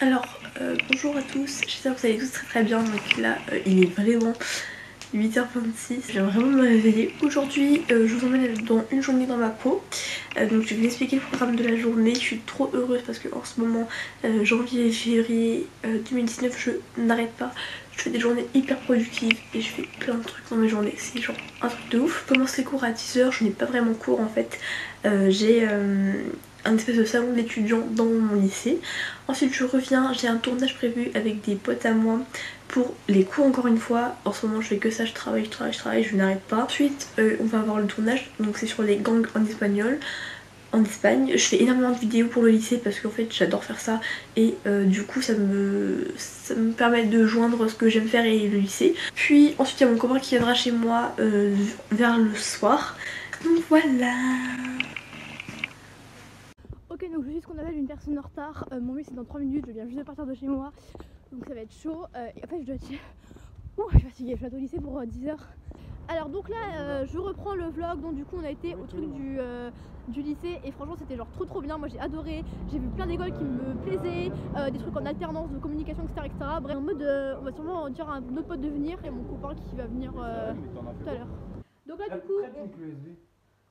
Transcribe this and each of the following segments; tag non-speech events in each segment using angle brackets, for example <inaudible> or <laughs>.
Alors, euh, bonjour à tous, j'espère que vous allez tous très très bien. Donc là, euh, il est vraiment 8h26, je viens vraiment me réveiller. Aujourd'hui, euh, je vous emmène dans une journée dans ma peau. Euh, donc je vais vous expliquer le programme de la journée. Je suis trop heureuse parce que en ce moment, euh, janvier et février euh, 2019, je n'arrête pas. Je fais des journées hyper productives et je fais plein de trucs dans mes journées. C'est genre un truc de ouf. Je commence les cours à 10h, je n'ai pas vraiment cours en fait. J'ai un espèce de salon d'étudiants dans mon lycée. Ensuite je reviens, j'ai un tournage prévu avec des potes à moi pour les cours encore une fois. En ce moment je fais que ça, je travaille, je travaille, je travaille, je n'arrête pas. Ensuite euh, on va avoir le tournage, donc c'est sur les gangs en espagnol. En Espagne, je fais énormément de vidéos pour le lycée parce qu'en fait j'adore faire ça et euh, du coup ça me, ça me permet de joindre ce que j'aime faire et le lycée. Puis ensuite il y a mon copain qui viendra chez moi euh, vers le soir. Donc voilà. Donc je suis ce qu'on appelle une personne en retard. Euh, mon bus c'est dans 3 minutes, je viens juste de partir de chez moi. Donc ça va être chaud. Euh, et en fait, je dois être. <laughs> Ouh, je suis fatiguée, je vais être au lycée pour 10h. Alors, donc là, euh, je reprends le vlog. Donc, du coup, on a été au truc du, euh, du lycée. Et franchement, c'était genre trop trop bien. Moi, j'ai adoré. J'ai vu plein d'écoles qui me plaisaient. euh, des trucs en alternance de communication, etc. etc. Bref, en mode, euh, on va sûrement dire à un autre pote de venir. Et mon copain qui va venir euh, tout à l'heure. Donc là, du coup.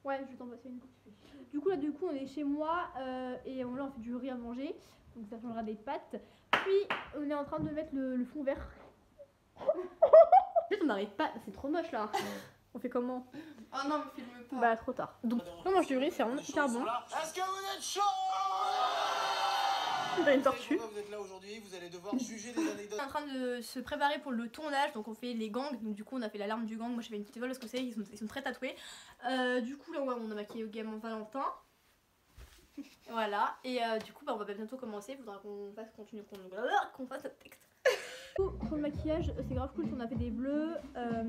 Ouais, je vais t'en passer une. Du coup, là, du coup, on est chez moi euh, et on, là, on fait du riz à manger. Donc, ça changera des pâtes. Puis, on est en train de mettre le, le fond vert. en fait, on n'arrive pas. C'est trop moche là. On fait comment? Oh non, mais filme pas. Bah, trop tard. Donc, on mange du riz, c'est vraiment hyper bon. Est-ce que vous êtes chaud On a une tortue. Pourquoi vous êtes là aujourd'hui Vous allez devoir juger des anecdotes. On est en train de se préparer pour le tournage, donc on fait les gangs. Donc du coup, on a fait l'alarme du gang. Moi, j'ai fait une petite étoile parce que c'est, ils sont, ils sont très tatoués. Euh, du coup, là, ouais, on a maquillé au gamin Valentin. Voilà, et euh, du coup, bah, on va bientôt commencer. Il faudra qu'on fasse continuer, qu'on, qu'on fasse notre texte. Du coup, Pour le maquillage, c'est grave cool. On a fait des bleus. euh,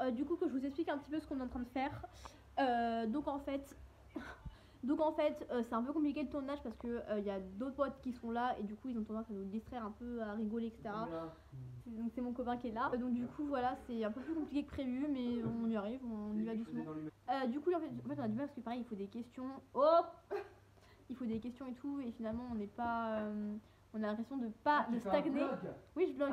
euh, du coup, que je vous explique un petit peu ce qu'on est en train de faire. Euh, donc en fait, donc en fait, euh, c'est un peu compliqué le tournage parce que euh, y a d'autres potes qui sont là et du coup ils ont tendance à nous distraire un peu, à rigoler, etc. Donc c'est mon copain qui est là. Euh, Donc du coup voilà, c'est un peu plus compliqué que prévu, mais on y arrive, on y va doucement. Euh, du coup en fait, en fait, on a du mal parce que pareil, il faut des questions. Oh <laughs> Il faut des questions et tout et finalement on n'est pas, on a l'impression de pas de stagner. Oui, je blogue.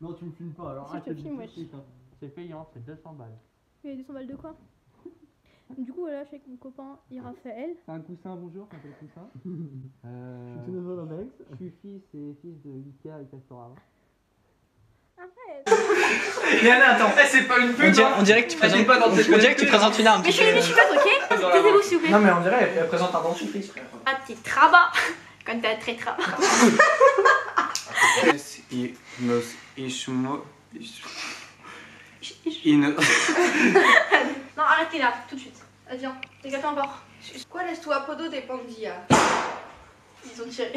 Non, tu me filmes pas alors. Si, je te filme, me wesh. hein. C'est payant, c'est 200 balles. A 200 balles de quoi? <laughs> Du coup voilà, je suis avec mon copain et Raphaël. C'est un coussin, bonjour, je m'appelle Coussin. <laughs> Euh, Je suis tout nouveau dans Mex. je suis fils et fils de Ika et. Arrête <laughs> Yana, attends. Eh, c'est pas une On pute, dirait, hein. on dirait que tu Elle présentes pas dans on dirait que tu présentes une arme. Mais je suis je suis pas ok Taisez-vous s'il vous plaît Non mais on dirait elle, elle présente un surprise frère. Ah t'es trabat Quand t'es très trabat nos ishmo. <laughs> Non arrêtez là, tout de suite Vas-y, viens, dégage-toi encore ¿Cuál es tu apodo de bom dia? Ils ont tiré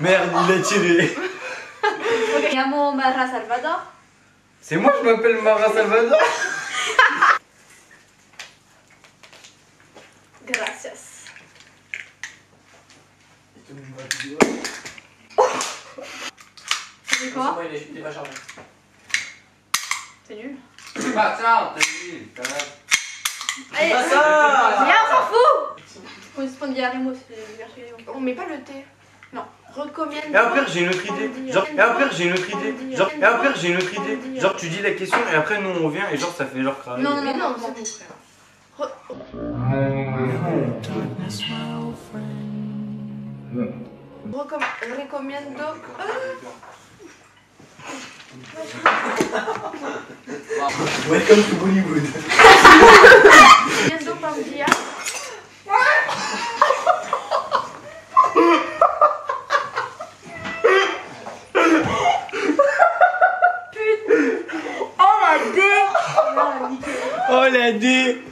Merde, il a tiré. Llamo Mara Salvador C'est moi, je m'appelle Mara Salvador. Gracias C'est quoi il est, il est pas chargé. C'est nul <coughs> Ah, tiens, t'as dit. t'as- Allez, Pas ça viens, on s'en fout spondiarimo, c'est le version On met pas le T. Non. Recomiendo. Et après j'ai une autre idée. Genre, et après j'ai une autre idée. Genre, et après j'ai une autre idée. Genre tu dis la question et après nous on revient et genre ça fait genre travail. Non, non, non, non, non, c'est bon, frère. Recomiendo. Welcome to Bollywood. Bom dia. Oh la dé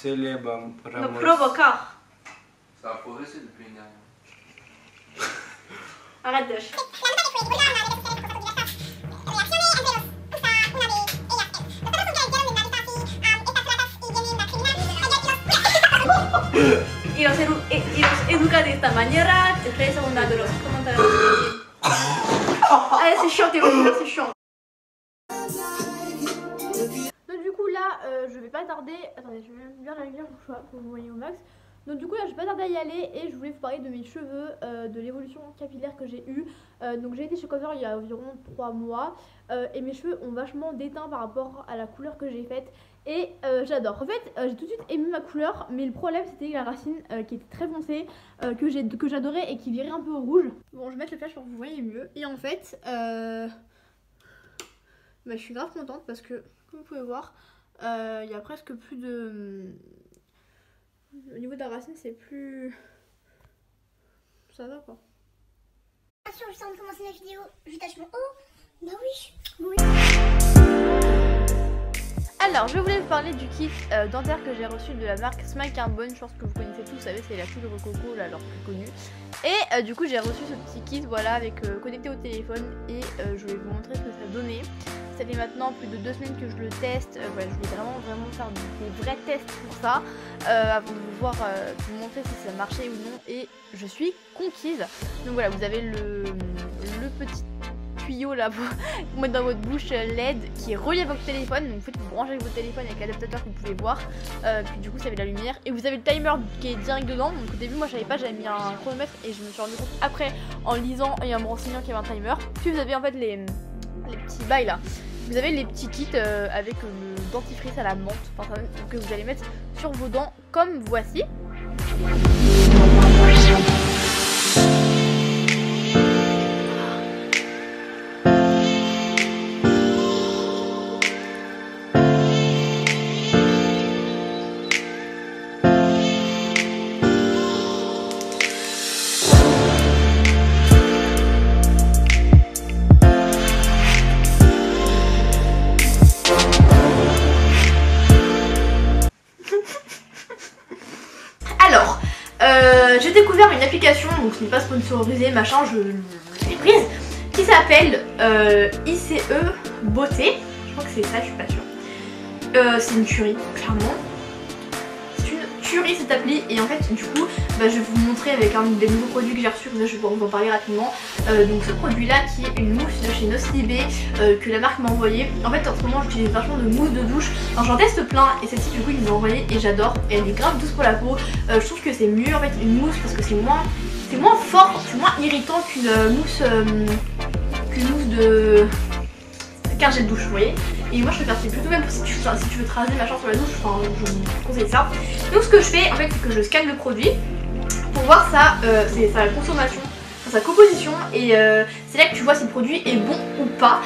Celebăm rămas. Nu provoca. S-a povestit bine. Arată așa. y los, edu y los educa de esta manera, te expresa un dato, los comentarios. Ese show, te ese show. Euh, je vais pas tarder. Attendez, je vais bien la lumière pour que vous voyez au max. Donc du coup là, je vais pas tarder à y aller et je voulais vous parler de mes cheveux, euh, de l'évolution capillaire que j'ai eue. Euh, donc j'ai été chez Cover il y a environ 3 mois et mes cheveux ont vachement déteint par rapport à la couleur que j'ai faite et j'adore. En fait, j'ai tout de suite aimé ma couleur, mais le problème c'était la racine qui était très foncée, que j'adorais et qui virait un peu au rouge. Bon, je vais mettre le flash pour que vous voyez mieux. Et en fait, bah, je suis grave contente parce que comme vous pouvez voir, il y a presque plus de. Au niveau de la racine, c'est plus. Ça va quoi. Attention, juste avant de commencer la vidéo, je tâche mon haut. Bah oui. Alors, je voulais vous parler du kit euh, dentaire que j'ai reçu de la marque Smile Carbone. Je pense que vous connaissez tous, vous savez, c'est la poudre coco, là, leur plus connue. Et euh, du coup, j'ai reçu ce petit kit, voilà, avec euh, connecté au téléphone. Et je vais vous montrer ce que ça donnait. Ça fait maintenant plus de deux semaines que je le teste. Voilà, je voulais vraiment, vraiment faire des vrais tests pour ça, avant de vous voir, vous montrer si ça marchait ou non. Et je suis conquise. Donc voilà, vous avez le, le petit tuyau là pour <laughs> mettre dans votre bouche euh, LED qui est relié à votre téléphone. Donc vous faites vous branchez avec votre téléphone avec l'adaptateur que vous pouvez voir. Euh, puis du coup ça fait de la lumière. Et vous avez le timer qui est direct dedans. Donc au début moi je savais pas, j'avais mis un chronomètre et je me suis rendu compte après en lisant et en me renseignant qu'il y avait un timer. Puis vous avez en fait les, les petits bails là. Vous avez les petits kits euh, avec le dentifrice à la menthe que vous allez mettre sur vos dents comme voici. Euh, j'ai découvert une application, donc ce n'est pas sponsorisé, machin, je, je l'ai prise, qui s'appelle euh, ICE Beauté. Je crois que c'est ça, je suis pas sûre. Euh, c'est une tuerie, clairement. Cette appli, et en fait, du coup, bah, je vais vous montrer avec un des nouveaux produits que j'ai ça je vais vous en parler rapidement. Euh, donc, ce produit-là, qui est une mousse de chez Nocibé, euh, que la marque m'a envoyé. En fait, en ce moment, j'utilise vachement de mousse de douche. Alors, j'en teste plein, et celle-ci, du coup, ils m'ont envoyé, et j'adore. Elle est grave douce pour la peau. Euh, je trouve que c'est mieux en fait une mousse parce que c'est moins c'est moins fort, c'est moins irritant qu'une euh, mousse qu'une mousse de qu'un gel douche, vous voyez. Et moi je préfère c'est plutôt même si tu, si tu veux te machin sur la douche, enfin je vous conseille ça. Donc ce que je fais en fait c'est que je scanne le produit pour voir sa, euh, sa consommation, sa composition et euh, c'est là que tu vois si le produit est bon ou pas.